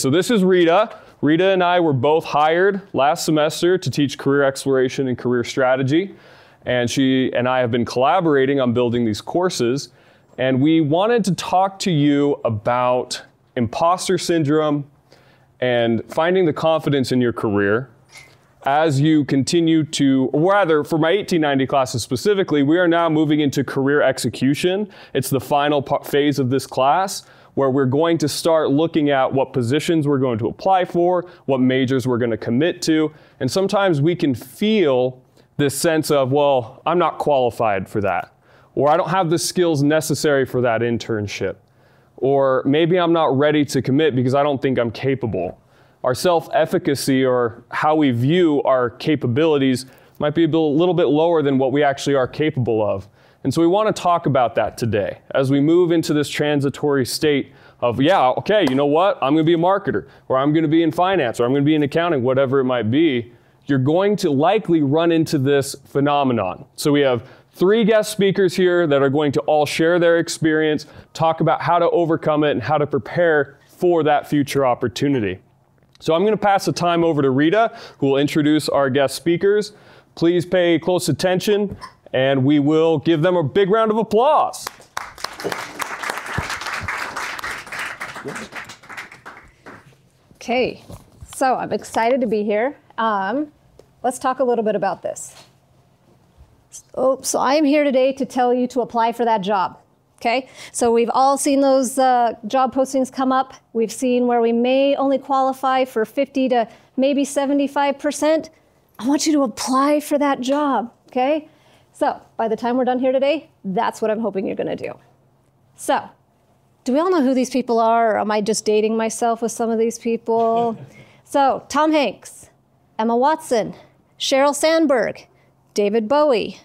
So this is Rita. Rita and I were both hired last semester to teach career exploration and career strategy. And she and I have been collaborating on building these courses. And we wanted to talk to you about imposter syndrome and finding the confidence in your career as you continue to, or rather, for my 1890 classes specifically, we are now moving into career execution. It's the final phase of this class where we're going to start looking at what positions we're going to apply for, what majors we're going to commit to. And sometimes we can feel this sense of, well, I'm not qualified for that, or I don't have the skills necessary for that internship, or maybe I'm not ready to commit because I don't think I'm capable our self efficacy or how we view our capabilities might be a little bit lower than what we actually are capable of. And so we want to talk about that today as we move into this transitory state of, yeah, okay, you know what? I'm going to be a marketer, or I'm going to be in finance, or I'm going to be in accounting, whatever it might be. You're going to likely run into this phenomenon. So we have three guest speakers here that are going to all share their experience, talk about how to overcome it, and how to prepare for that future opportunity. So I'm going to pass the time over to Rita, who will introduce our guest speakers. Please pay close attention, and we will give them a big round of applause. Okay, so I'm excited to be here. Um, let's talk a little bit about this. Oh, so I'm here today to tell you to apply for that job. Okay, so we've all seen those uh, job postings come up. We've seen where we may only qualify for 50 to maybe 75%. I want you to apply for that job, okay? So by the time we're done here today, that's what I'm hoping you're gonna do. So, do we all know who these people are, or am I just dating myself with some of these people? so, Tom Hanks, Emma Watson, Sheryl Sandberg, David Bowie,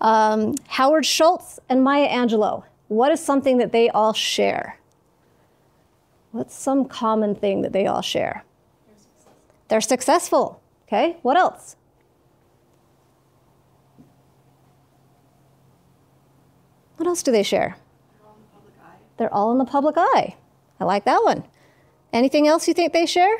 um, Howard Schultz, and Maya Angelou. What is something that they all share? What's some common thing that they all share? They're successful. Okay, what else? What else do they share? They're all in the public eye. I like that one. Anything else you think they share?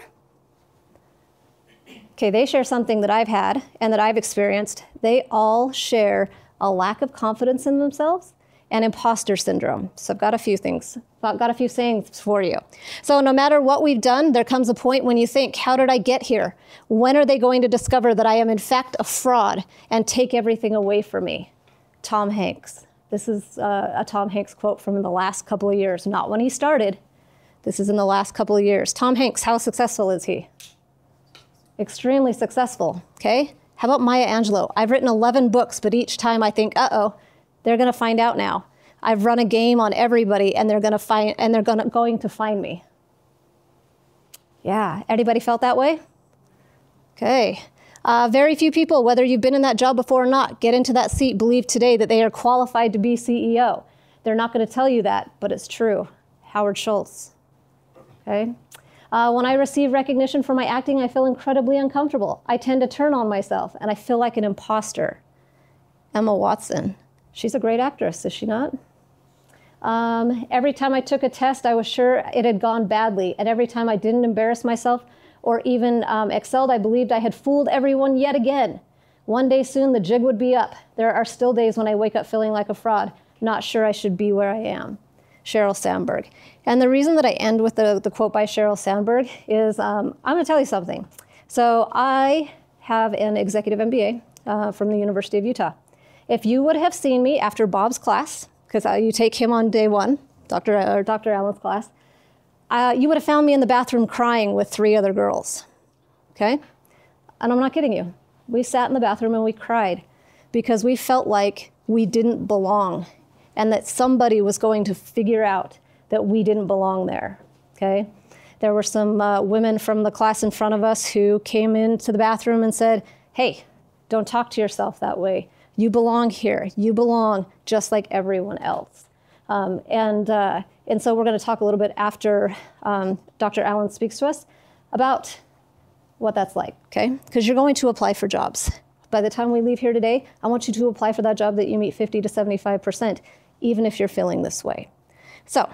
Okay, they share something that I've had and that I've experienced. They all share a lack of confidence in themselves and imposter syndrome. So I've got a few things, I've got a few sayings for you. So no matter what we've done, there comes a point when you think, how did I get here? When are they going to discover that I am in fact a fraud and take everything away from me? Tom Hanks. This is uh, a Tom Hanks quote from the last couple of years, not when he started. This is in the last couple of years. Tom Hanks, how successful is he? Extremely successful, okay? How about Maya Angelou? I've written 11 books, but each time I think, uh-oh, they're going to find out now. I've run a game on everybody and they're going to find and they're to, going to find me. Yeah, anybody felt that way? Okay. Uh, very few people, whether you've been in that job before or not, get into that seat, believe today that they are qualified to be CEO. They're not going to tell you that, but it's true. Howard Schultz. Okay. Uh, when I receive recognition for my acting, I feel incredibly uncomfortable. I tend to turn on myself and I feel like an imposter. Emma Watson. She's a great actress, is she not? Um, every time I took a test, I was sure it had gone badly. And every time I didn't embarrass myself or even um, excelled, I believed I had fooled everyone yet again. One day soon, the jig would be up. There are still days when I wake up feeling like a fraud, not sure I should be where I am. Sheryl Sandberg. And the reason that I end with the, the quote by Sheryl Sandberg is um, I'm going to tell you something. So I have an executive MBA uh, from the University of Utah. If you would have seen me after Bob's class, because uh, you take him on day one, Dr. or Dr. Allen's class, uh, you would have found me in the bathroom crying with three other girls. Okay? And I'm not kidding you. We sat in the bathroom and we cried because we felt like we didn't belong and that somebody was going to figure out that we didn't belong there. Okay? There were some uh, women from the class in front of us who came into the bathroom and said, Hey, don't talk to yourself that way. You belong here. You belong just like everyone else. Um, and, uh, and so we're going to talk a little bit after um, Dr. Allen speaks to us about what that's like, okay? Because you're going to apply for jobs. By the time we leave here today, I want you to apply for that job that you meet 50 to 75%, even if you're feeling this way. So,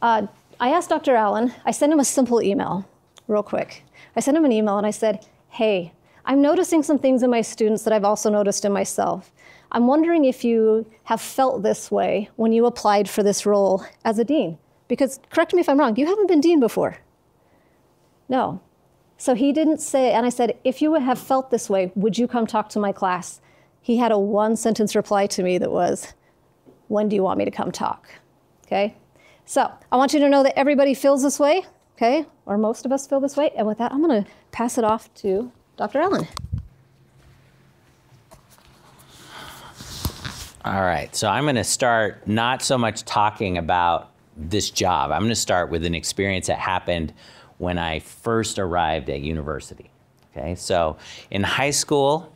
uh, I asked Dr. Allen, I sent him a simple email, real quick. I sent him an email and I said, hey, I'm noticing some things in my students that I've also noticed in myself. I'm wondering if you have felt this way when you applied for this role as a dean. Because, correct me if I'm wrong, you haven't been dean before. No. So he didn't say, and I said, if you have felt this way, would you come talk to my class? He had a one sentence reply to me that was, when do you want me to come talk? Okay? So I want you to know that everybody feels this way, okay? Or most of us feel this way. And with that, I'm going to pass it off to Dr. Allen. All right, so I'm going to start not so much talking about this job. I'm going to start with an experience that happened when I first arrived at university. Okay, so in high school,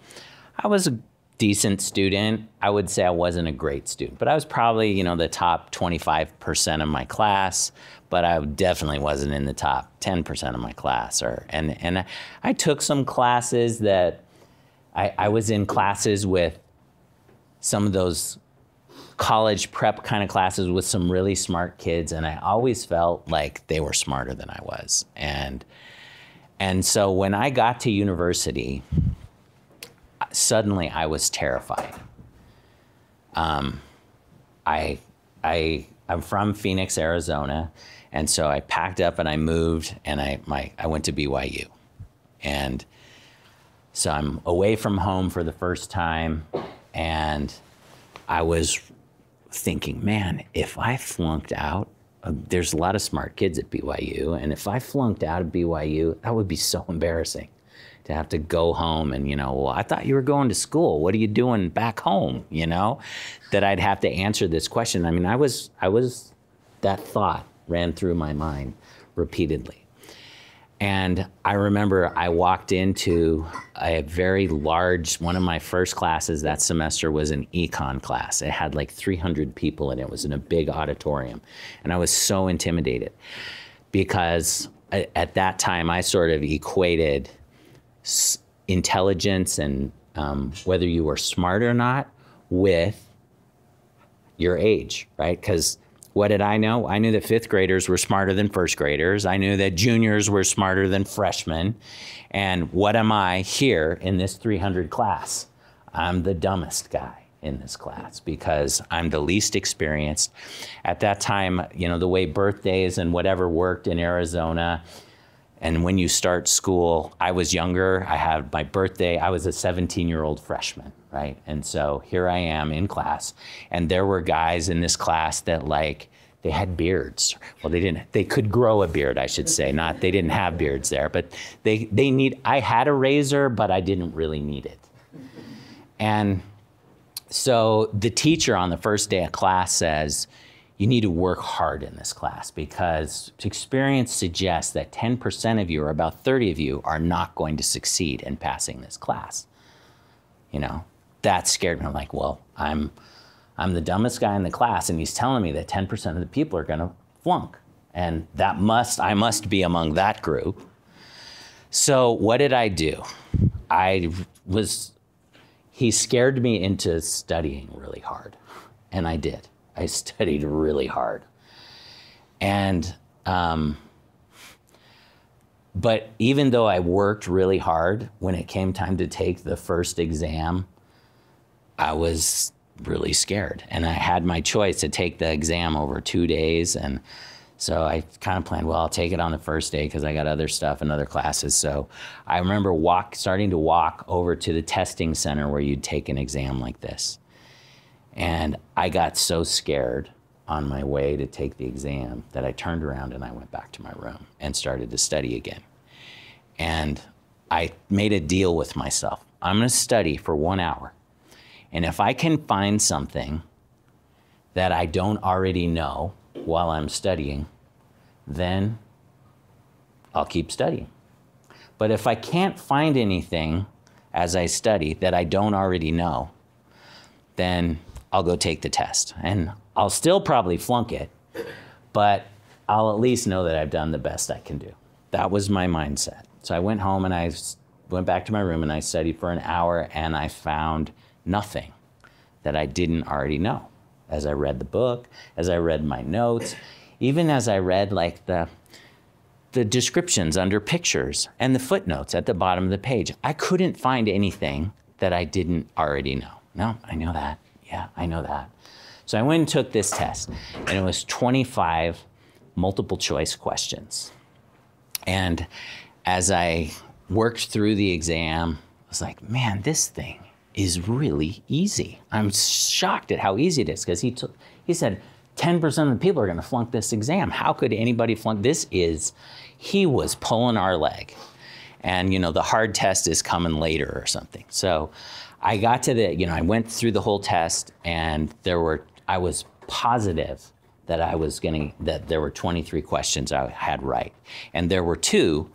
I was a decent student. I would say I wasn't a great student, but I was probably, you know, the top 25% of my class, but I definitely wasn't in the top 10% of my class. Or and and I took some classes that I, I was in classes with some of those college prep kind of classes with some really smart kids and I always felt like they were smarter than I was. And and so when I got to university, suddenly I was terrified. Um, I I I'm from Phoenix, Arizona, and so I packed up and I moved and I my I went to BYU. And so I'm away from home for the first time and I was thinking, man, if I flunked out, uh, there's a lot of smart kids at BYU, and if I flunked out of BYU, that would be so embarrassing to have to go home and, you know, well, I thought you were going to school. What are you doing back home? You know, that I'd have to answer this question. I mean, I was, I was, that thought ran through my mind repeatedly. And I remember I walked into a very large, one of my first classes that semester was an econ class. It had like 300 people and it was in a big auditorium. And I was so intimidated because at that time I sort of equated intelligence and um, whether you were smart or not with your age, right? Because what did I know? I knew that fifth graders were smarter than first graders. I knew that juniors were smarter than freshmen. And what am I here in this 300 class? I'm the dumbest guy in this class because I'm the least experienced. At that time, you know, the way birthdays and whatever worked in Arizona, and when you start school, I was younger. I had my birthday. I was a 17 year old freshman right? And so here I am in class, and there were guys in this class that like they had beards. Well, they didn't. They could grow a beard, I should say. Not they didn't have beards there, but they they need. I had a razor, but I didn't really need it. And so the teacher on the first day of class says, you need to work hard in this class because experience suggests that 10% of you or about 30 of you are not going to succeed in passing this class. You know, that scared me. I'm like, well, I'm, I'm the dumbest guy in the class, and he's telling me that 10% of the people are going to flunk. And that must, I must be among that group. So what did I do? I was, he scared me into studying really hard. And I did. I studied really hard. And, um, but even though I worked really hard, when it came time to take the first exam, I was really scared. And I had my choice to take the exam over two days. And so I kind of planned, well, I'll take it on the first day because I got other stuff and other classes. So I remember walk, starting to walk over to the testing center where you'd take an exam like this. And I got so scared on my way to take the exam that I turned around and I went back to my room and started to study again. And I made a deal with myself. I'm going to study for one hour and if I can find something that I don't already know while I'm studying, then I'll keep studying. But if I can't find anything as I study that I don't already know, then I'll go take the test. And I'll still probably flunk it, but I'll at least know that I've done the best I can do. That was my mindset. So I went home and I went back to my room and I studied for an hour and I found nothing that I didn't already know. As I read the book, as I read my notes, even as I read like the the descriptions under pictures and the footnotes at the bottom of the page, I couldn't find anything that I didn't already know. No, I know that. Yeah, I know that. So I went and took this test, and it was 25 multiple choice questions. And as I worked through the exam, I was like, man, this thing is really easy. I'm shocked at how easy it is because he took, he said 10% of the people are going to flunk this exam. How could anybody flunk? This is, he was pulling our leg. And, you know, the hard test is coming later or something. So I got to the, you know, I went through the whole test and there were, I was positive that I was getting, that there were 23 questions I had right. And there were two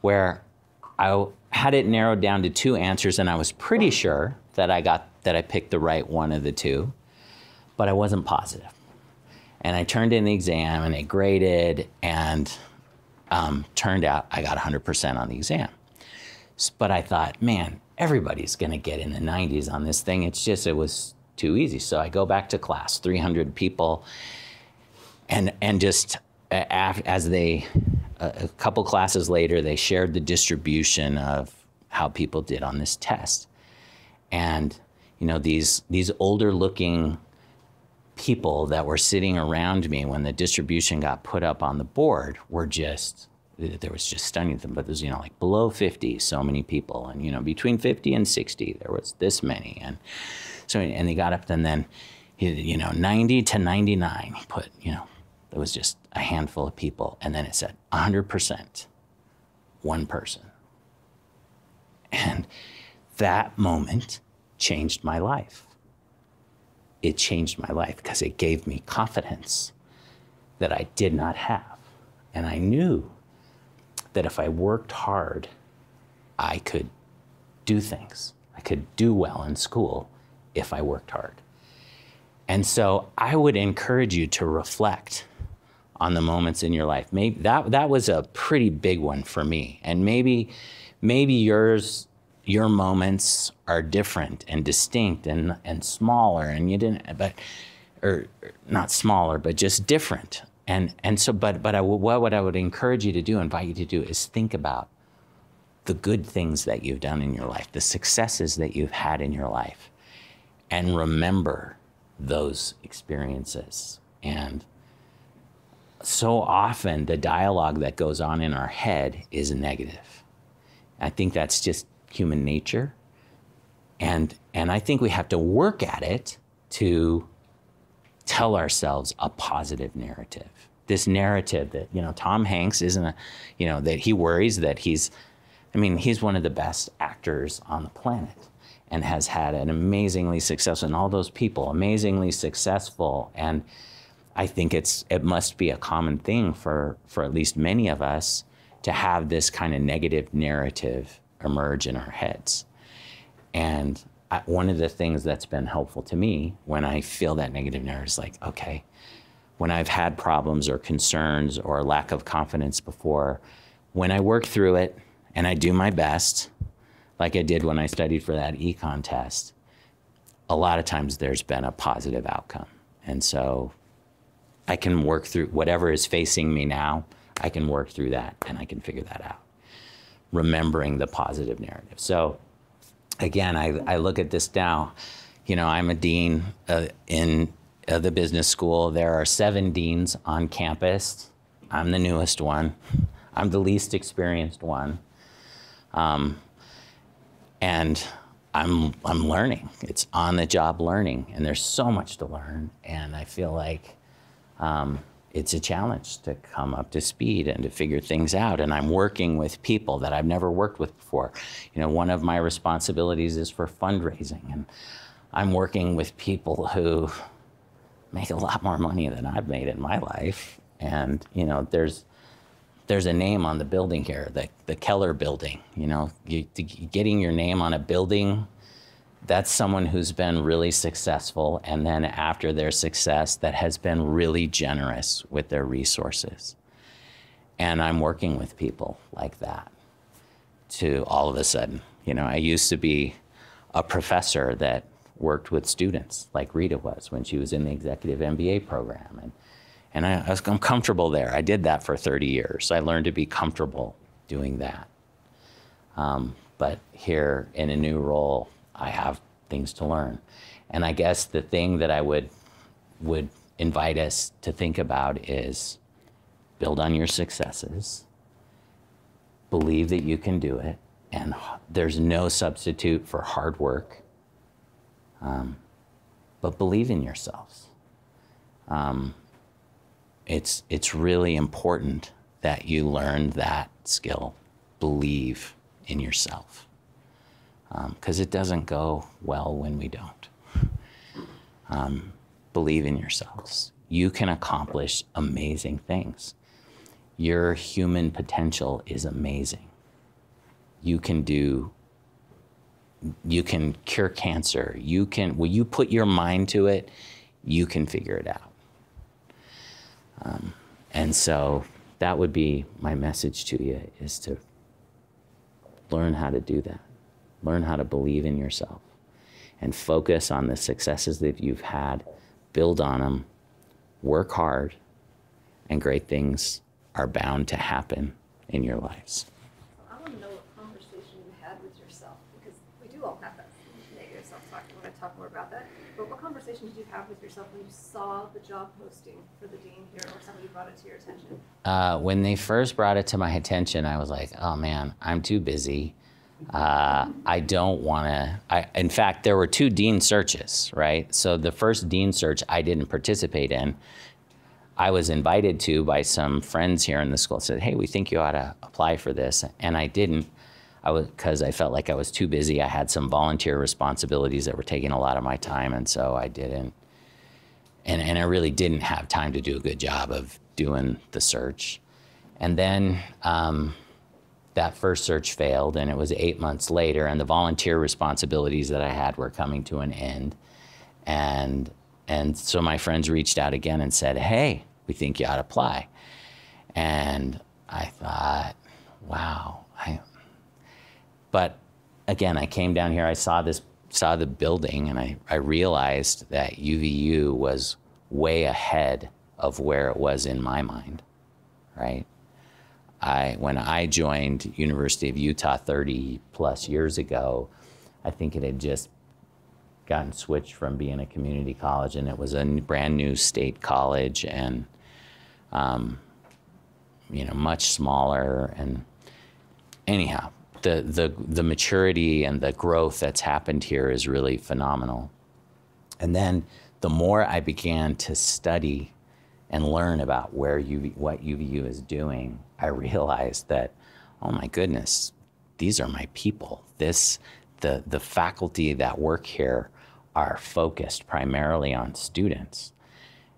where I had it narrowed down to two answers and I was pretty sure that I got, that I picked the right one of the two, but I wasn't positive. And I turned in the exam and it graded and um, turned out I got 100% on the exam. But I thought, man, everybody's going to get in the 90s on this thing. It's just, it was too easy. So I go back to class, 300 people, and, and just as they, a couple classes later, they shared the distribution of how people did on this test. And, you know, these, these older looking people that were sitting around me when the distribution got put up on the board were just there was just stunning them but there's you know like below 50 so many people and you know between 50 and 60 there was this many and so and they got up and then you know 90 to 99 he put you know there was just a handful of people and then it said 100% one person and that moment changed my life it changed my life because it gave me confidence that I did not have. And I knew that if I worked hard, I could do things. I could do well in school if I worked hard. And so I would encourage you to reflect on the moments in your life. Maybe that that was a pretty big one for me. And maybe maybe yours your moments are different and distinct and, and smaller and you didn't but or not smaller but just different and and so but but I, what, what i would encourage you to do invite you to do is think about the good things that you've done in your life the successes that you've had in your life and remember those experiences and so often the dialogue that goes on in our head is negative i think that's just human nature. And, and I think we have to work at it to tell ourselves a positive narrative. This narrative that, you know, Tom Hanks isn't a, you know, that he worries that he's, I mean, he's one of the best actors on the planet and has had an amazingly successful, and all those people, amazingly successful. And I think it's, it must be a common thing for, for at least many of us to have this kind of negative narrative emerge in our heads. And I, one of the things that's been helpful to me when I feel that negative narrative is like, okay, when I've had problems or concerns or lack of confidence before, when I work through it and I do my best, like I did when I studied for that econ test, a lot of times there's been a positive outcome. And so I can work through whatever is facing me now, I can work through that and I can figure that out remembering the positive narrative. So again, I, I look at this now. You know, I'm a dean uh, in uh, the business school. There are seven deans on campus. I'm the newest one. I'm the least experienced one. Um, and I'm, I'm learning. It's on the job learning, and there's so much to learn. And I feel like um, it's a challenge to come up to speed and to figure things out. And I'm working with people that I've never worked with before. You know, one of my responsibilities is for fundraising, and I'm working with people who make a lot more money than I've made in my life. And you know, there's there's a name on the building here, the the Keller Building. You know, you, getting your name on a building that's someone who's been really successful and then after their success that has been really generous with their resources and i'm working with people like that to all of a sudden you know i used to be a professor that worked with students like rita was when she was in the executive mba program and And I, I was, I'm comfortable there. I did that for 30 years. I learned to be comfortable doing that. Um, but here in a new role, I have things to learn. And I guess the thing that I would would invite us to think about is build on your successes, believe that you can do it, and there's no substitute for hard work. Um, but believe in yourselves. Um, it's it's really important that you learn that skill. Believe in yourself, because um, it doesn't go well when we don't. Um, believe in yourselves. You can accomplish amazing things. Your human potential is amazing. You can do you can cure cancer. You can when you put your mind to it, you can figure it out. Um, and so that would be my message to you is to learn how to do that. Learn how to believe in yourself and focus on the successes that you've had, build on them, work hard, and great things are bound to happen in your lives. I want to know what conversation you had with yourself because we do all have that negative self-talk. I want to talk more about that. But what conversation did you have with yourself when you saw the job posting for the dean here or somebody brought it to your attention? Uh, when they first brought it to my attention, I was like, oh man, I'm too busy. Uh, I don't want to. In fact, there were two dean searches, right? So the first dean search I didn't participate in. I was invited to by some friends here in the school. Said, "Hey, we think you ought to apply for this," and I didn't. I was because I felt like I was too busy. I had some volunteer responsibilities that were taking a lot of my time, and so I didn't. And and I really didn't have time to do a good job of doing the search. And then um, that first search failed, and it was eight months later, and the volunteer responsibilities that I had were coming to an end, and and so my friends reached out again and said, "Hey, we think you ought to apply," and I thought, "Wow, I." But again, I came down here, I saw this, saw the building, and I, I realized that UVU was way ahead of where it was in my mind, right? I, when I joined University of Utah 30 plus years ago, I think it had just gotten switched from being a community college and it was a brand new state college and, um, you know, much smaller. And anyhow, the, the, the maturity and the growth that's happened here is really phenomenal. And then the more I began to study and learn about where UV, what UVU is doing, I realized that, oh my goodness, these are my people. This, the, the faculty that work here are focused primarily on students.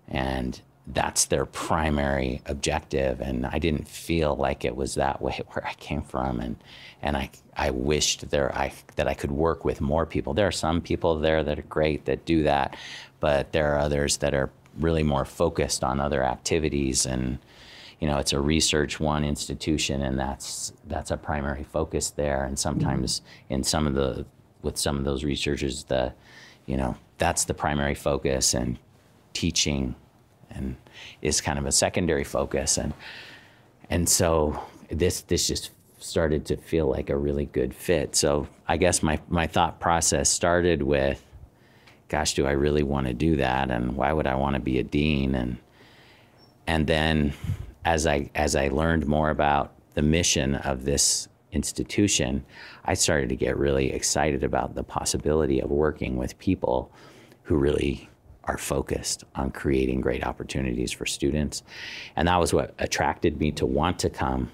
And that's their primary objective and i didn't feel like it was that way where i came from and and i i wished there i that i could work with more people. There are some people there that are great that do that but there are others that are really more focused on other activities and you know it's a research one institution and that's that's a primary focus there and sometimes mm-hmm. in some of the with some of those researchers the you know that's the primary focus and teaching and is kind of a secondary focus. And and so this this just started to feel like a really good fit. So I guess my my thought process started with, gosh, do I really want to do that? And why would I want to be a dean? And and then as I as I learned more about the mission of this institution, I started to get really excited about the possibility of working with people who really are focused on creating great opportunities for students. And that was what attracted me to want to come.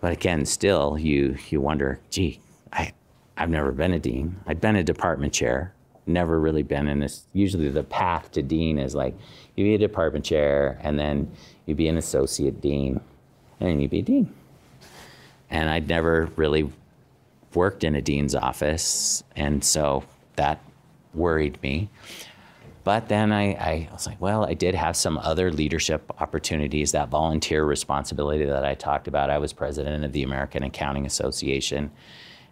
But again, still, you, you wonder, gee, I, I've never been a dean. I've been a department chair, never really been in this. Usually the path to dean is like you be a department chair and then you be an associate dean and then you be a dean. And I'd never really worked in a dean's office. And so that worried me. But then I, I, was like, well, I did have some other leadership opportunities, that volunteer responsibility that I talked about. I was president of the American Accounting Association.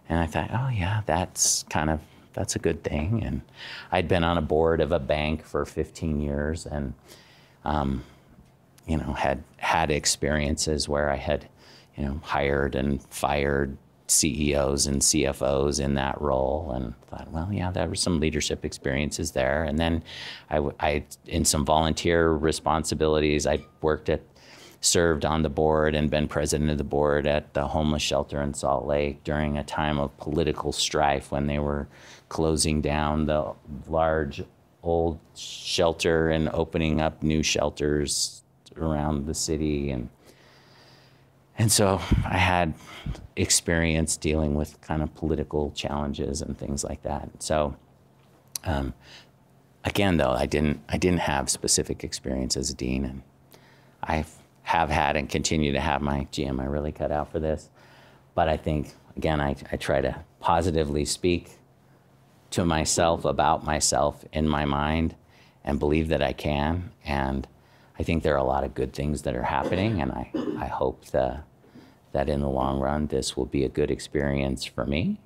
And I thought, oh, yeah, that's kind of, that's a good thing. And I'd been on a board of a bank for 15 years. And, um, you know, had had experiences where I had, you know, hired and fired CEOs and CFOs in that role, and thought, well, yeah, there were some leadership experiences there. And then, I, I in some volunteer responsibilities, I worked at, served on the board, and been president of the board at the homeless shelter in Salt Lake during a time of political strife when they were closing down the large old shelter and opening up new shelters around the city and and so I had experience dealing with kind of political challenges and things like that. So um, again, though, I didn't I didn't have specific experience as a dean, and I have had and continue to have my GM. I really cut out for this, but I think again, I, I try to positively speak to myself about myself in my mind and believe that I can. And I think there are a lot of good things that are happening, and I, I hope the, that in the long run, this will be a good experience for me,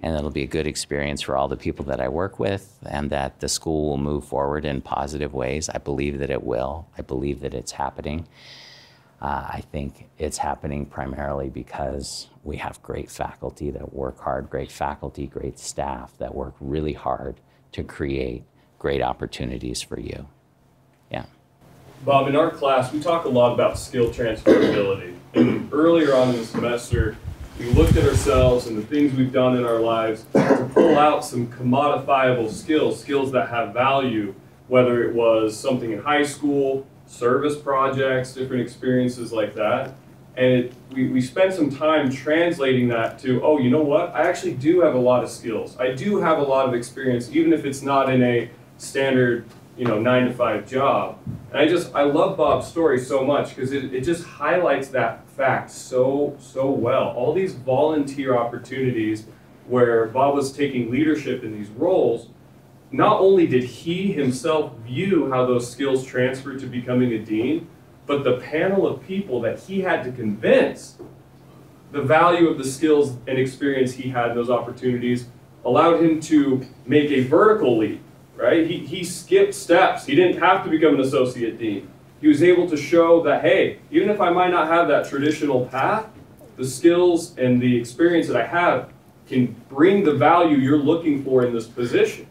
and it'll be a good experience for all the people that I work with, and that the school will move forward in positive ways. I believe that it will. I believe that it's happening. Uh, I think it's happening primarily because we have great faculty that work hard, great faculty, great staff that work really hard to create great opportunities for you. Yeah. Bob, in our class, we talk a lot about skill transferability. And earlier on in the semester, we looked at ourselves and the things we've done in our lives to pull out some commodifiable skills, skills that have value, whether it was something in high school, service projects, different experiences like that. And it, we, we spent some time translating that to, oh, you know what? I actually do have a lot of skills. I do have a lot of experience, even if it's not in a standard, you know, nine to five job. And I just, I love Bob's story so much because it, it just highlights that fact so, so well. All these volunteer opportunities where Bob was taking leadership in these roles not only did he himself view how those skills transferred to becoming a dean, but the panel of people that he had to convince the value of the skills and experience he had in those opportunities allowed him to make a vertical leap, right? He, he skipped steps. He didn't have to become an associate dean. He was able to show that, hey, even if I might not have that traditional path, the skills and the experience that I have can bring the value you're looking for in this position.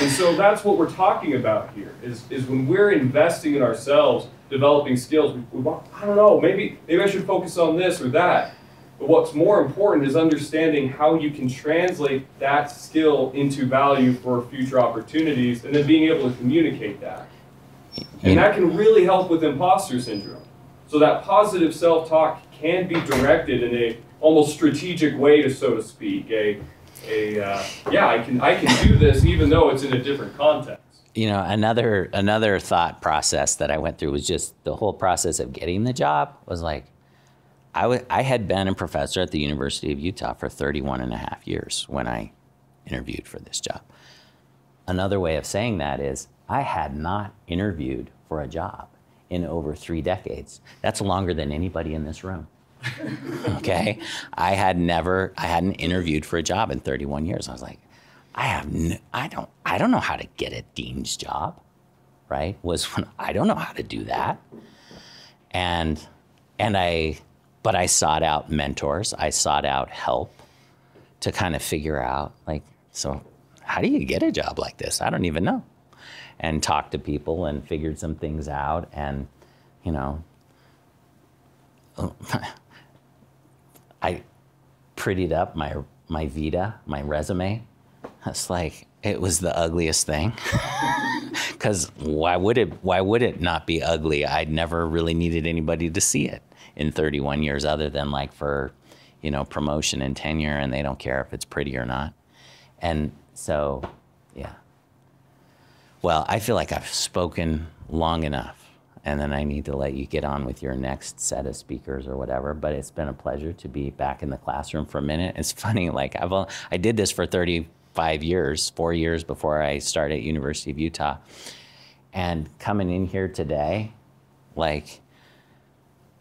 And so that's what we're talking about here, is, is when we're investing in ourselves, developing skills, we, we, I don't know, maybe, maybe I should focus on this or that. But what's more important is understanding how you can translate that skill into value for future opportunities and then being able to communicate that. And that can really help with imposter syndrome. So that positive self-talk can be directed in a almost strategic way, to so to speak, a a uh, yeah, I can I can do this even though it's in a different context. You know, another another thought process that I went through was just the whole process of getting the job was like I, had been a professor at the University of Utah for 31 and a half years when I interviewed for this job. Another way of saying that is I had not interviewed for a job in over three decades. That's longer than anybody in this room. okay, I had never, I hadn't interviewed for a job in 31 years. I was like, I have, I don't, I don't know how to get a dean's job, right? Was when I don't know how to do that, and and I, but I sought out mentors. I sought out help to kind of figure out like, so how do you get a job like this? I don't even know, and talked to people and figured some things out, and you know. I prettied up my my Vita, my resume. It's like it was the ugliest thing. Cuz why would it why would it not be ugly? I'd never really needed anybody to see it in 31 years other than like for, you know, promotion and tenure and they don't care if it's pretty or not. And so, yeah. Well, I feel like I've spoken long enough and then I need to let you get on with your next set of speakers or whatever. But it's been a pleasure to be back in the classroom for a minute. It's funny, like I've I did this for 35 years, four years before I started at University of Utah, and coming in here today, like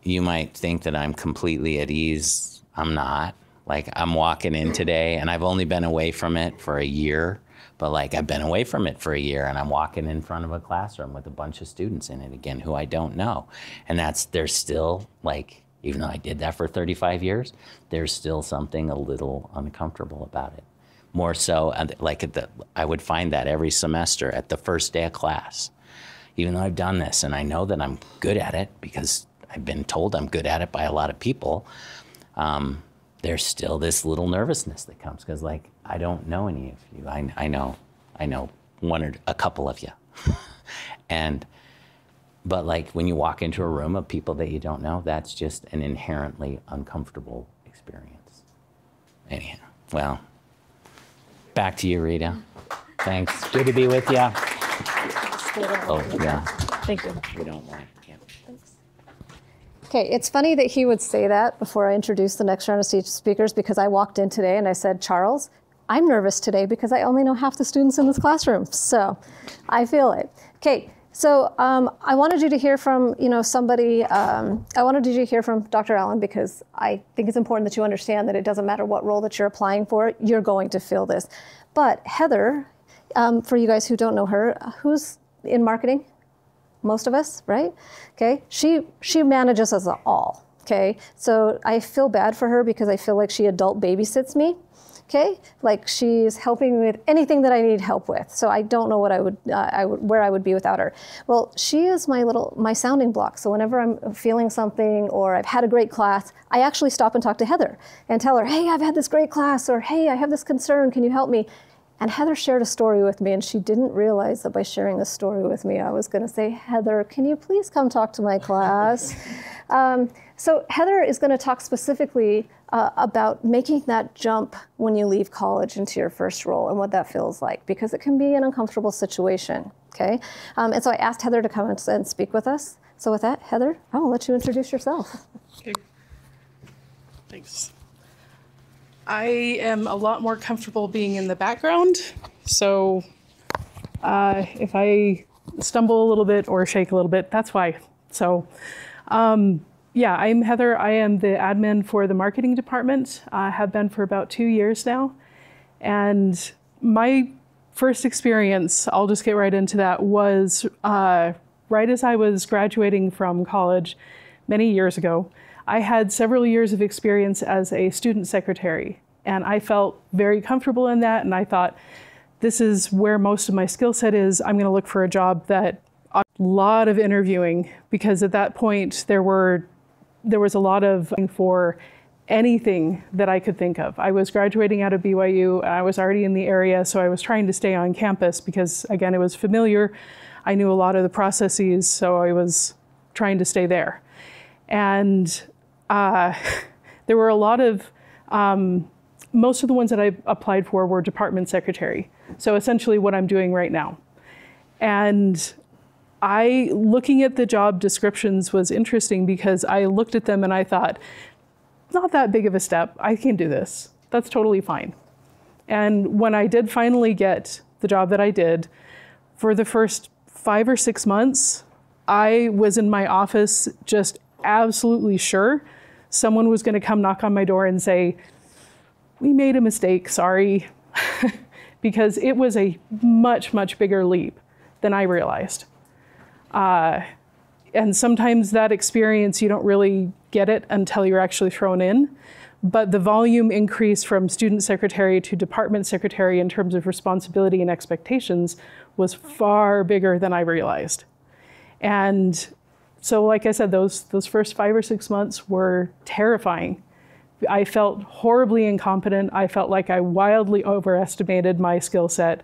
you might think that I'm completely at ease. I'm not. Like I'm walking in today, and I've only been away from it for a year. But like I've been away from it for a year and I'm walking in front of a classroom with a bunch of students in it again who I don't know. And that's there's still like even though I did that for 35 years, there's still something a little uncomfortable about it. More so, like at the, I would find that every semester at the first day of class. Even though I've done this and I know that I'm good at it because I've been told I'm good at it by a lot of people, um, there's still this little nervousness that comes because, like, I don't know any of you. I, I know, I know one or a couple of you, and but like when you walk into a room of people that you don't know, that's just an inherently uncomfortable experience. Anyhow, well, back to you, Rita. Thanks. Good to be with you. Oh, yeah. Thank you. We don't want. Okay, it's funny that he would say that before I introduce the next round of speakers because I walked in today and I said, Charles, I'm nervous today because I only know half the students in this classroom. So I feel it. Okay, so um, I wanted you to hear from, you know, somebody. Um, I wanted you to hear from Dr. Allen because I think it's important that you understand that it doesn't matter what role that you're applying for, you're going to feel this. But Heather, um, for you guys who don't know her, who's in marketing? Most of us, right? Okay, she she manages us all. Okay, so I feel bad for her because I feel like she adult babysits me okay? Like she's helping me with anything that I need help with. So I don't know what I would, uh, I would, where I would be without her. Well, she is my little, my sounding block. So whenever I'm feeling something or I've had a great class, I actually stop and talk to Heather and tell her, hey, I've had this great class, or hey, I have this concern, can you help me? And Heather shared a story with me, and she didn't realize that by sharing a story with me, I was going to say, Heather, can you please come talk to my class? um, so, Heather is going to talk specifically uh, about making that jump when you leave college into your first role and what that feels like, because it can be an uncomfortable situation. Okay? Um, and so I asked Heather to come and speak with us. So, with that, Heather, I will let you introduce yourself. Okay. Thanks. I am a lot more comfortable being in the background. So uh, if I stumble a little bit or shake a little bit, that's why. So um, yeah, I'm Heather. I am the admin for the marketing department. I have been for about two years now. And my first experience, I'll just get right into that, was uh, right as I was graduating from college many years ago. I had several years of experience as a student secretary, and I felt very comfortable in that. And I thought, this is where most of my skill set is. I'm going to look for a job that a lot of interviewing because at that point there were there was a lot of for anything that I could think of. I was graduating out of BYU. I was already in the area, so I was trying to stay on campus because again it was familiar. I knew a lot of the processes, so I was trying to stay there. And uh, there were a lot of, um, most of the ones that I applied for were department secretary. So essentially what I'm doing right now. And I, looking at the job descriptions was interesting because I looked at them and I thought, not that big of a step. I can do this. That's totally fine. And when I did finally get the job that I did, for the first five or six months, I was in my office just absolutely sure someone was going to come knock on my door and say, We made a mistake, sorry. because it was a much, much bigger leap than I realized. Uh, and sometimes that experience, you don't really get it until you're actually thrown in. But the volume increase from student secretary to department secretary in terms of responsibility and expectations was far bigger than I realized. And so, like I said, those, those first five or six months were terrifying. I felt horribly incompetent. I felt like I wildly overestimated my skill set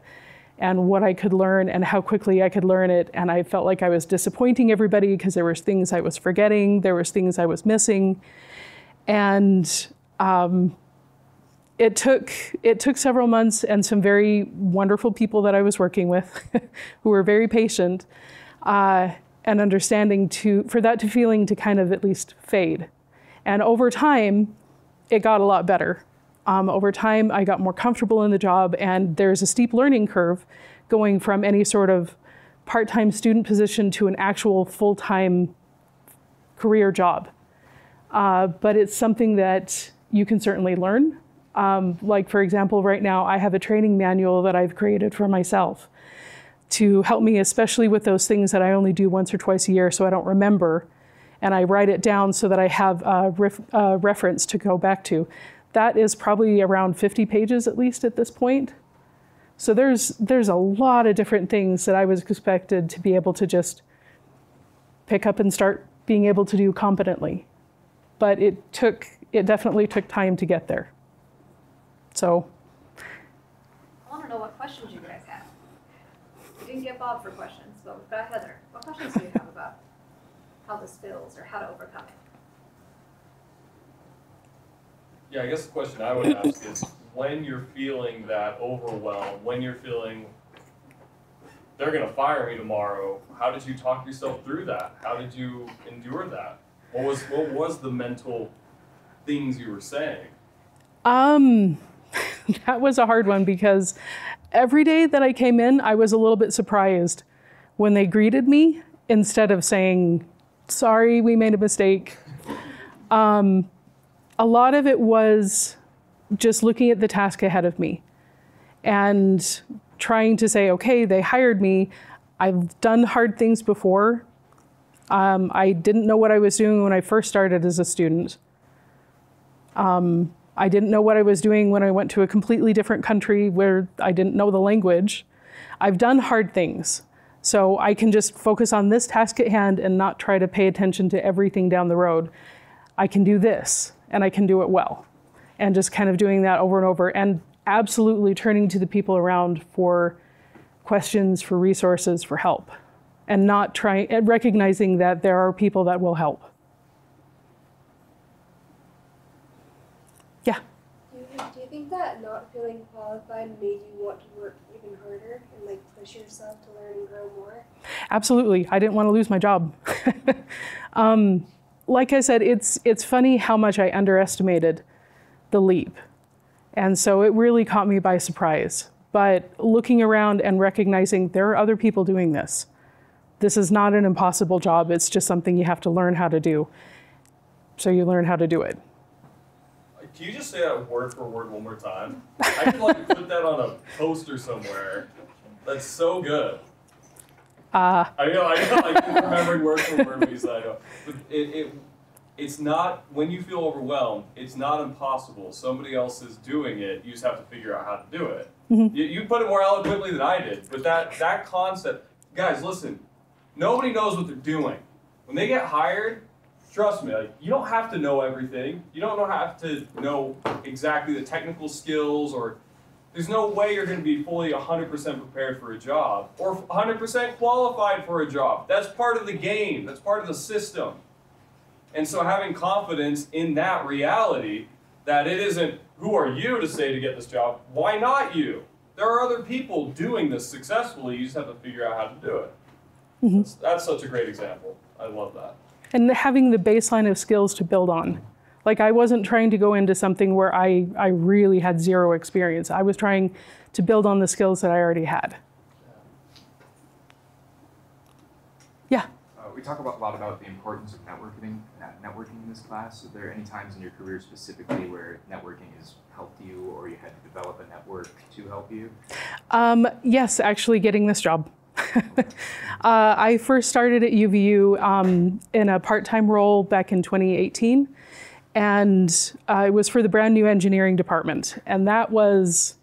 and what I could learn and how quickly I could learn it. And I felt like I was disappointing everybody because there was things I was forgetting, there was things I was missing. And um, it took it took several months and some very wonderful people that I was working with who were very patient. Uh, and understanding to for that to feeling to kind of at least fade. And over time, it got a lot better. Um, over time, I got more comfortable in the job, and there's a steep learning curve going from any sort of part-time student position to an actual full-time career job. Uh, but it's something that you can certainly learn, Um, like, for example, right now, I have a training manual that I've created for myself to help me, especially with those things that I only do once or twice a year so I don't remember. And I write it down so that I have a ref, reference to go back to. That is probably around 50 pages at least at this point. So there's there's a lot of different things that I was expected to be able to just pick up and start being able to do competently. But it took it definitely took time to get there. So I want to know what questions you didn't get Bob for questions, but we've got Heather. What questions do you have about how this feels or how to overcome it? Yeah, I guess the question I would ask is when you're feeling that overwhelm, when you're feeling they're going to fire me tomorrow, how did you talk yourself through that? How did you endure that? What was what was the mental things you were saying? Um, that was a hard one because every day that I came in, I was a little bit surprised when they greeted me instead of saying, sorry, we made a mistake. Um, a lot of it was just looking at the task ahead of me and trying to say, okay, they hired me. I've done hard things before. Um, I didn't know what I was doing when I first started as a student. Um, I didn't know what I was doing when I went to a completely different country where I didn't know the language. I've done hard things. So I can just focus on this task at hand and not try to pay attention to everything down the road. I can do this and I can do it well. And just kind of doing that over and over and absolutely turning to the people around for questions, for resources, for help. And not trying and recognizing that there are people that will help. Yeah. Do you, think, do you think that not feeling qualified made you want to work even harder and like push yourself to learn and grow more? Absolutely. I didn't want to lose my job. um, like I said, it's it's funny how much I underestimated the leap. And so it really caught me by surprise. But looking around and recognizing there are other people doing this. This is not an impossible job. It's just something you have to learn how to do. So you learn how to do it. Can you just say that word for word one more time? I could like put that on a poster somewhere. That's so good. Uh, I know, I know, I keep remembering word for word what you said. I know. But it, it, it's not, when you feel overwhelmed, it's not impossible. Somebody else is doing it, you just have to figure out how to do it. Mhm. You, you put it more eloquently than I did, but that, that concept, guys, listen, nobody knows what they're doing. When they get hired, trust me, like, you don't have to know everything. You don't have to know exactly the technical skills or there's no way you're going to be fully 100% prepared for a job or 100% qualified for a job. That's part of the game, that's part of the system. And so having confidence in that reality that it isn't who are you to say to get this job, why not you? There are other people doing this successfully, you just have to figure out how to do it. Mm-hmm. That's, that's such a great example. I love that. And having the baseline of skills to build on. Like I wasn't trying to go into something where I, I really had zero experience. I was trying to build on the skills that I already had. Yeah. Uh, we talk about, a lot about the importance of networking, uh, networking in this class. Are there any times in your career specifically where networking has helped you or you had to develop a network to help you? Um, yes, actually getting this job. uh, I first started at UVU um, in a part-time role back in 2018, and uh, it was for the brand new engineering department, and that was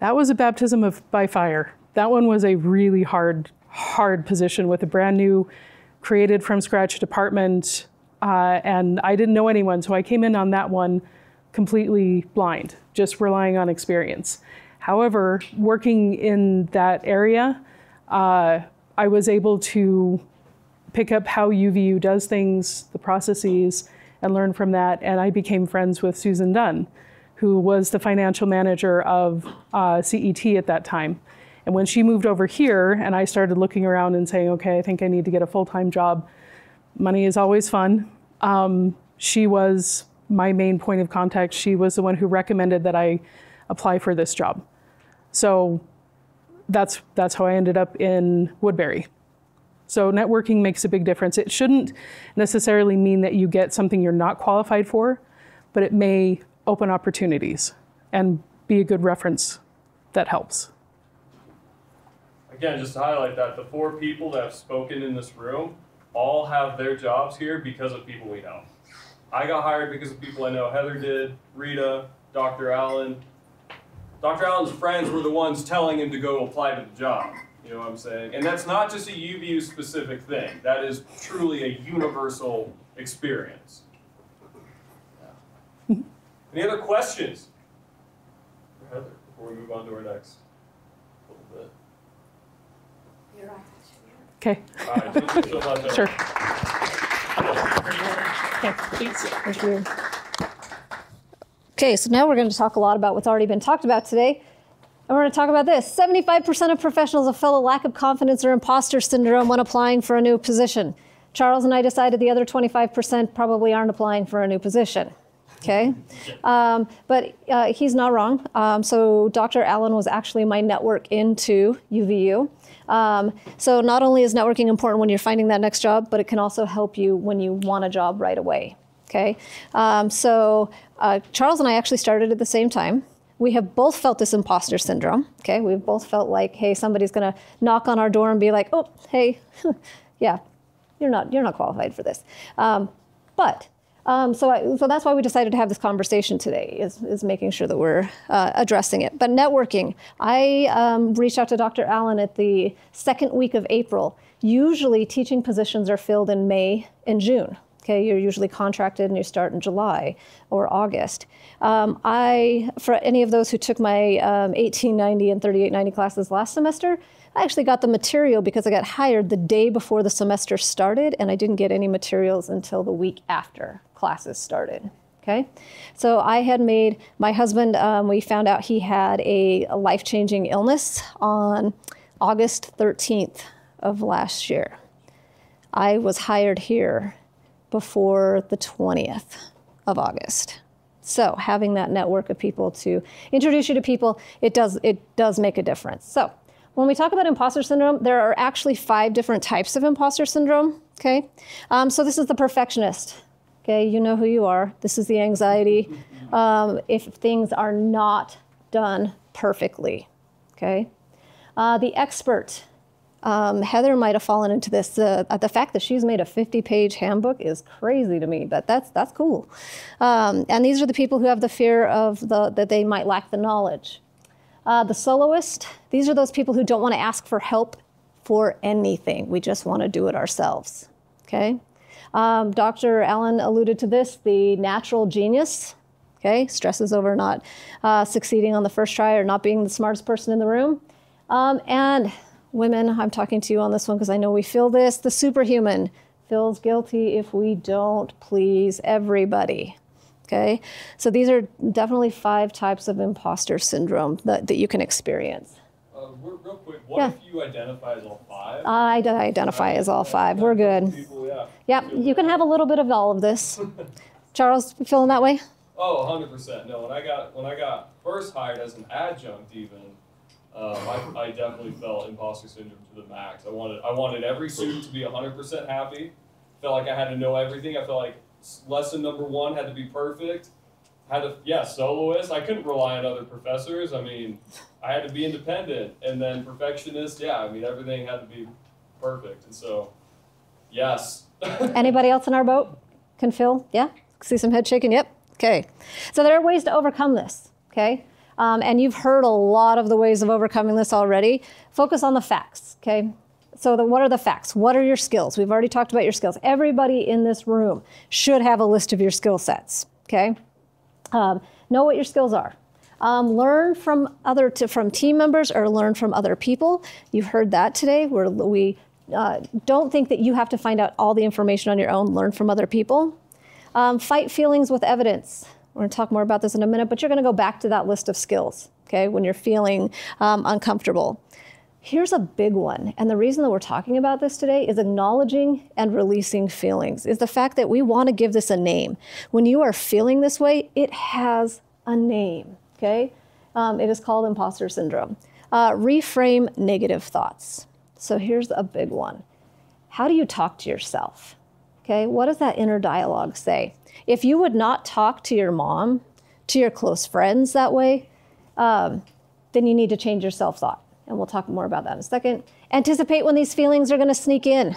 that was a baptism of by fire. That one was a really hard, hard position with a brand new, created from scratch department, uh, and I didn't know anyone, so I came in on that one completely blind, just relying on experience. However, working in that area, uh, I was able to pick up how UVU does things, the processes, and learn from that. And I became friends with Susan Dunn, who was the financial manager of uh, CET at that time. And when she moved over here, and I started looking around and saying, okay, I think I need to get a full time job, money is always fun. Um, she was my main point of contact. She was the one who recommended that I apply for this job. So that's that's how I ended up in Woodbury. So networking makes a big difference. It shouldn't necessarily mean that you get something you're not qualified for, but it may open opportunities and be a good reference that helps. Again, just to highlight that, the four people that have spoken in this room all have their jobs here because of people we know. I got hired because of people I know. Heather did, Rita, Dr. Allen. Dr. Allen's friends were the ones telling him to go apply to the job. You know what I'm saying? And that's not just a UVU specific thing. That is truly a universal experience. Yeah. Any other questions? For Heather, before we move on to our next little bit. You're right. Okay, All right, just- just sure. Okay, please. Thank you. Okay, so now we're going to talk a lot about what's already been talked about today. And we're going to talk about this 75% of professionals felt a lack of confidence or imposter syndrome when applying for a new position. Charles and I decided the other 25% probably aren't applying for a new position. Okay? Um, but uh, he's not wrong. Um, so Dr. Allen was actually my network into UVU. Um, so not only is networking important when you're finding that next job, but it can also help you when you want a job right away. Okay? Um, so uh, Charles and I actually started at the same time. We have both felt this imposter syndrome. Okay? We've both felt like, hey, somebody's to knock on our door and be like, oh, hey, yeah, you're not you're not qualified for this. Um, but um, so I, so that's why we decided to have this conversation today is, is making sure that we're uh, addressing it. But networking, I um, reached out to Dr. Allen at the second week of April. Usually, teaching positions are filled in May and June. Okay, you're usually contracted and you start in July or August. Um, I, for any of those who took my um, 1890 and 3890 classes last semester, I actually got the material because I got hired the day before the semester started, and I didn't get any materials until the week after classes started. Okay, so I had made my husband. Um, we found out he had a, a life-changing illness on August 13th of last year. I was hired here before the 20th of August. So having that network of people to introduce you to people, it does it does make a difference. So when we talk about imposter syndrome, there are actually five different types of imposter syndrome. Okay, um, so this is the perfectionist. Okay, you know who you are. This is the anxiety um, if things are not done perfectly. Okay, uh, the expert. Um, Heather might have fallen into this. Uh, the fact that she's made a 50-page handbook is crazy to me, but that's that's cool. Um, and these are the people who have the fear of the that they might lack the knowledge. Uh, the soloist. These are those people who don't want to ask for help for anything. We just want to do it ourselves. Okay. Um, Dr. Allen alluded to this. The natural genius. Okay, stresses over not uh, succeeding on the first try or not being the smartest person in the room. Um, and women, I'm talking to you on this one because I know we feel this. The superhuman feels guilty if we don't please everybody. Okay, so these are definitely five types of imposter syndrome that, that you can experience. Uh, real quick, what Yeah. if you identify as all five? I identify as all five. We're good. People, yeah. Yep, you can have a little bit of all of this. Charles, feeling that way? Oh, 100%. No, when I got when I got first hired as an adjunct, even, um, I, I definitely felt imposter syndrome to the max. I wanted I wanted every student to be 100% happy. Felt like I had to know everything. I felt like lesson number one had to be perfect. Had to yeah soloist. I couldn't rely on other professors. I mean, I had to be independent. And then perfectionist. Yeah, I mean everything had to be perfect. And so, yes. Anybody else in our boat can fill? Yeah? See some head shaking? Yep. Okay. So there are ways to overcome this. Okay. Um, and you've heard a lot of the ways of overcoming this already. Focus on the facts. Okay. So the, what are the facts? What are your skills? We've already talked about your skills. Everybody in this room should have a list of your skill sets. Okay. Um, know what your skills are. Um, learn from other to, from team members or learn from other people. You've heard that today. Where we uh, don't think that you have to find out all the information on your own. Learn from other people. Um, fight feelings with evidence. We're going to talk more about this in a minute, but you're going to go back to that list of skills. Okay, when you're feeling um, uncomfortable. Here's a big one. And the reason that we're talking about this today is acknowledging and releasing feelings, is the fact that we want to give this a name. When you are feeling this way, it has a name, okay? Um, it is called imposter syndrome. Uh, reframe negative thoughts. So here's a big one. How do you talk to yourself? Okay, what does that inner dialogue say? If you would not talk to your mom to your close friends that way, um, then you need to change your self thought. And we'll talk more about that in a second. Anticipate when these feelings are going to sneak in.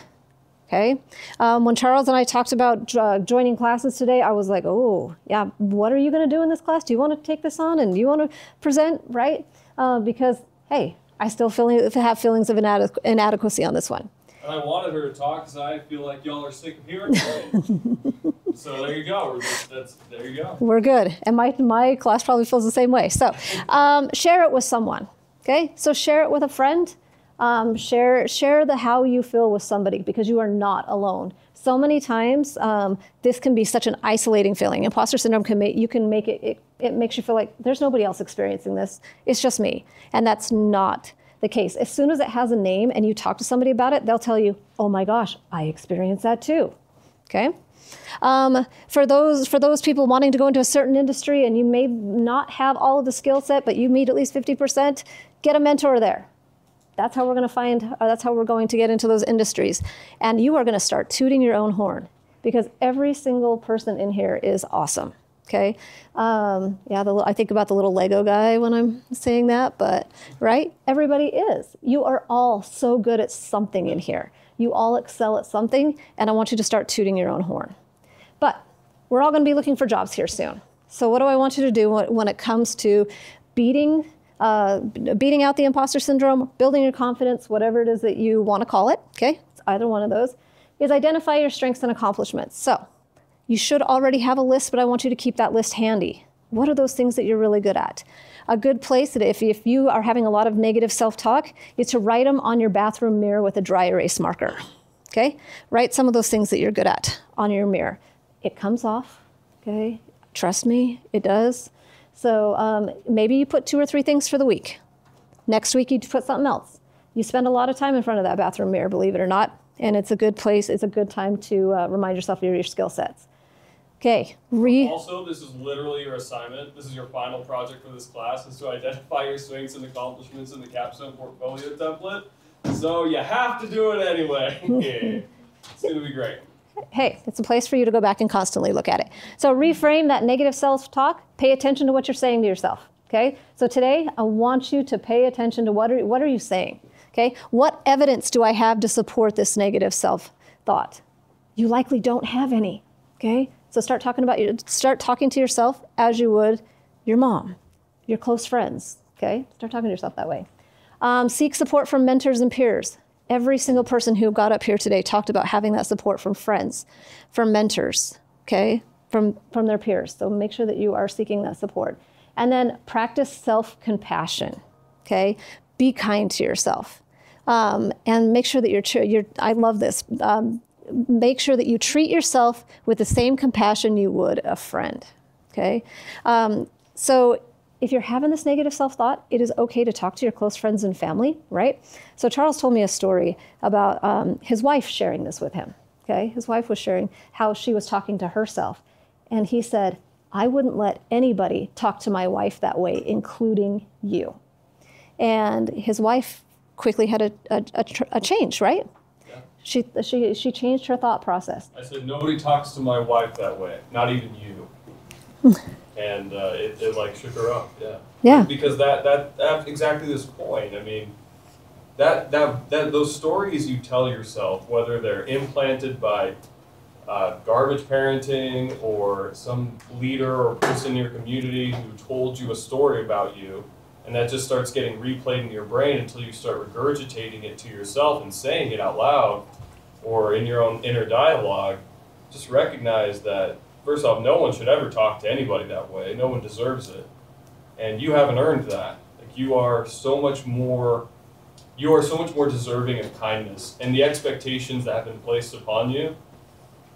Okay. Um, when Charles and I talked about uh, joining classes today, I was like, oh, yeah, what are you going to do in this class? Do you want to take this on and do you want to present, right? Uh, because, hey, I still feel, have feelings of inadequ- inadequacy on this one. And I wanted her to talk because I feel like y'all are sick of hearing me. so there you go. We're just- that's, there you go. We're good. And my, my class probably feels the same way. So um, share it with someone. Okay. So share it with a friend. Um, share share the how you feel with somebody because you are not alone. So many times um, this can be such an isolating feeling. Imposter syndrome can make you can make it, it it makes you feel like there's nobody else experiencing this. It's just me, and that's not the case. As soon as it has a name and you talk to somebody about it, they'll tell you, "Oh my gosh, I experienced that too." Okay. Um, for those for those people wanting to go into a certain industry and you may not have all of the skill set, but you meet at least 50%, get a mentor there. That's how we're going to find. Uh, that's how we're going to get into those industries, and you are going to start tooting your own horn because every single person in here is awesome. Okay, um, yeah. The, I think about the little Lego guy when I'm saying that, but right, everybody is. You are all so good at something in here. You all excel at something, and I want you to start tooting your own horn. But we're all going to be looking for jobs here soon. So what do I want you to do when, it comes to beating uh, beating out the imposter syndrome, building your confidence, whatever it is that you want to call it, okay? It's either one of those, is identify your strengths and accomplishments. So you should already have a list, but I want you to keep that list handy. What are those things that you're really good at? A good place that if, if you are having a lot of negative self-talk is to write them on your bathroom mirror with a dry erase marker. Okay? Write some of those things that you're good at on your mirror. It comes off, okay? Trust me, it does. So um, maybe you put two or three things for the week. Next week, you put something else. You spend a lot of time in front of that bathroom mirror, believe it or not, and it's a good place, it's a good time to uh, remind yourself of your skill sets. Okay, re. Also, this is literally your assignment. This is your final project for this class is to identify your strengths and accomplishments in the capstone portfolio template. So you have to do it anyway. it's gonna be great. hey, it's a place for you to go back and constantly look at it. So reframe that negative self-talk. Pay attention to what you're saying to yourself. Okay. So today I want you to pay attention to what are what are you saying. Okay. What evidence do I have to support this negative self-thought? You likely don't have any. Okay. So start talking about your start talking to yourself as you would your mom, your close friends. Okay. Start talking to yourself that way. Um, seek support from mentors and peers. Every single person who got up here today talked about having that support from friends, from mentors, okay, from, from their peers. So make sure that you are seeking that support. And then practice self compassion, okay? Be kind to yourself. Um, and make sure that you're, you're I love this. Um, make sure that you treat yourself with the same compassion you would a friend, okay? Um, so if you're having this negative self thought, it is okay to talk to your close friends and family, right? So Charles told me a story about um, his wife sharing this with him. Okay, his wife was sharing how she was talking to herself, and he said, "I wouldn't let anybody talk to my wife that way, including you." And his wife quickly had a, a, a, a change, right? She, she, she changed her thought process. I said nobody talks to my wife that way, not even you. and uh, it, it like shook her up, yeah. Yeah. Because that that that's exactly this point. I mean, that that that those stories you tell yourself, whether they're implanted by uh, garbage parenting or some leader or person in your community who told you a story about you, and that just starts getting replayed in your brain until you start regurgitating it to yourself and saying it out loud or in your own inner dialogue, just recognize that first off, no one should ever talk to anybody that way. No one deserves it. And you haven't earned that. Like you are so much more you are so much more deserving of kindness. And the expectations that have been placed upon you,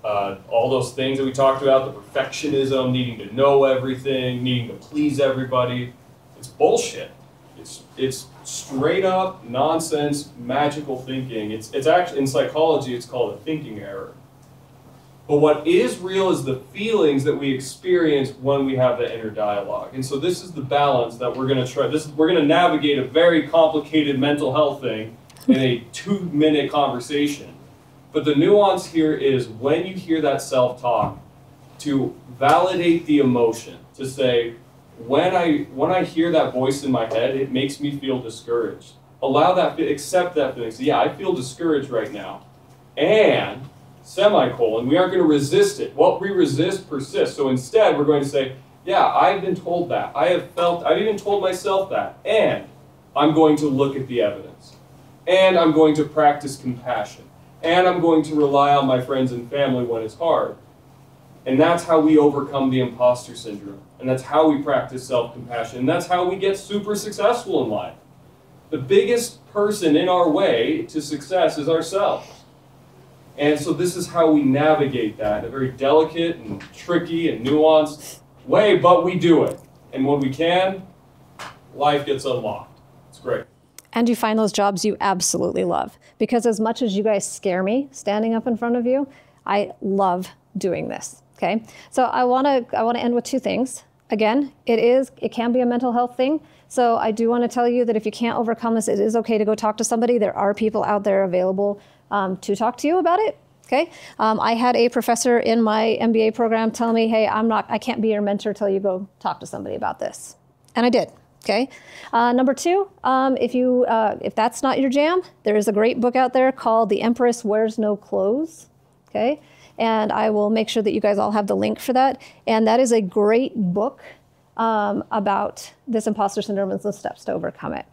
uh, all those things that we talked about, the perfectionism, needing to know everything, needing to please everybody, it's bullshit. It's it's straight up nonsense, magical thinking. It's it's actually in psychology it's called a thinking error. But what is real is the feelings that we experience when we have the inner dialogue. And so this is the balance that we're going to try. This we're going to navigate a very complicated mental health thing in a 2-minute conversation. But the nuance here is when you hear that self-talk, to validate the emotion, to say, when I when I hear that voice in my head, it makes me feel discouraged. Allow that, accept that feeling. So yeah, I feel discouraged right now, and semicolon, we aren't going to resist it. What we resist persists. So instead, we're going to say, yeah, I've been told that. I have felt. I've even told myself that, and I'm going to look at the evidence, and I'm going to practice compassion, and I'm going to rely on my friends and family when it's hard. And that's how we overcome the imposter syndrome. And that's how we practice self compassion. That's how we get super successful in life. The biggest person in our way to success is ourselves. And so, this is how we navigate that in a very delicate and tricky and nuanced way, but we do it. And when we can, life gets unlocked. It's great. And you find those jobs you absolutely love. Because as much as you guys scare me standing up in front of you, I love doing this. Okay. So I want to I want to end with two things. Again, it is it can be a mental health thing. So I do want to tell you that if you can't overcome this, it is okay to go talk to somebody. There are people out there available um, to talk to you about it. Okay. Um, I had a professor in my MBA program tell me, "Hey, I'm not. I can't be your mentor till you go talk to somebody about this," and I did. Okay. Uh, number two, um, if you uh, if that's not your jam, there is a great book out there called "The Empress Wears No Clothes." Okay and I will make sure that you guys all have the link for that. And that is a great book um, about this imposter syndrome and the steps to overcome it.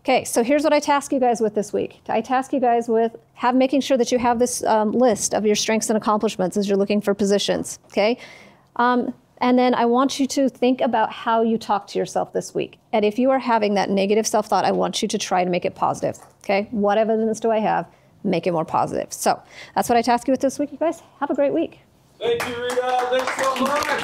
Okay, so here's what I task you guys with this week. I task you guys with have making sure that you have this um, list of your strengths and accomplishments as you're looking for positions. Okay, um, and then I want you to think about how you talk to yourself this week. And if you are having that negative self thought, I want you to try to make it positive. Okay, what evidence do I have? Make it more positive. So that's what I task you with this week, you guys. Have a great week. Thank you, Rita. Thanks so much.